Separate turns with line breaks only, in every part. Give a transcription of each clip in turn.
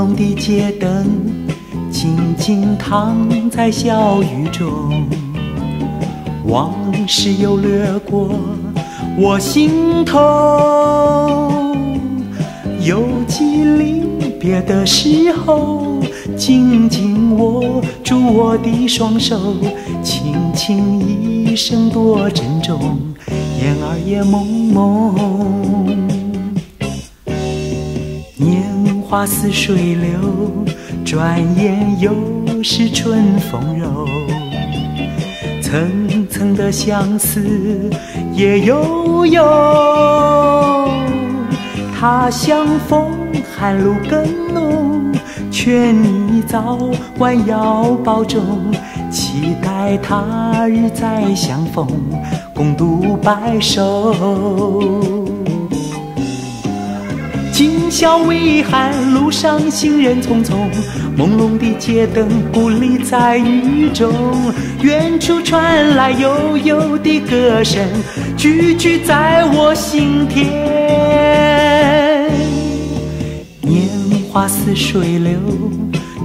胧的街灯，静静躺在小雨中，往事又掠过我心头。犹记离别的时候，紧紧握住我的双手，轻轻一声多珍重，燕儿也蒙蒙。花似水流，转眼又是春风柔。层层的相思也悠悠，他乡风寒露更浓，劝你早晚要保重，期待他日再相逢，共度白首。今宵微寒，路上行人匆匆，朦胧的街灯孤立在雨中。远处传来悠悠的歌声，句句在我心田。年华似水流，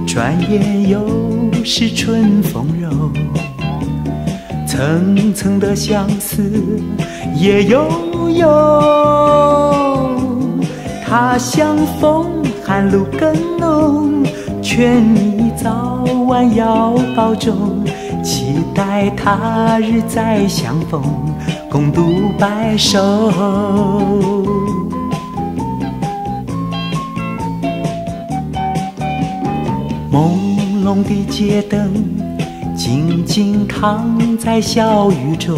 转眼又是春风柔。层层的相思也悠悠。他乡风寒露更浓，劝你早晚要保重，期待他日再相逢，共度白首。朦胧的街灯，静静躺在小雨中，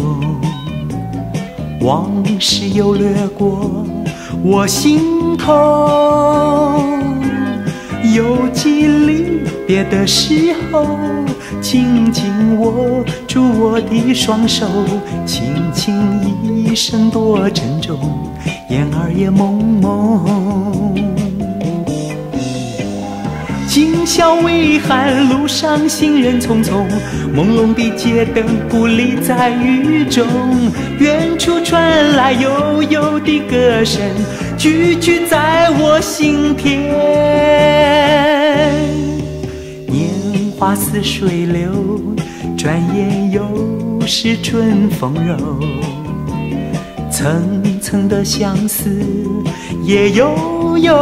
往事又掠过我心。头，犹记离别的时候，紧紧握住我的双手，轻轻一声多珍重，眼儿也蒙蒙。今宵微寒，路上行人匆匆，朦胧的街灯孤立在雨中，远处传来悠悠的歌声。句句在我心田，年华似水流，转眼又是春风柔。层层的相思也悠悠，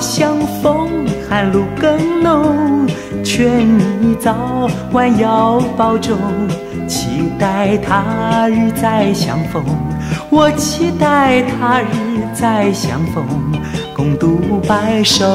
相逢寒露更浓，劝你早晚要保重，期待他日再相逢。我期待他日再相逢，共度白首。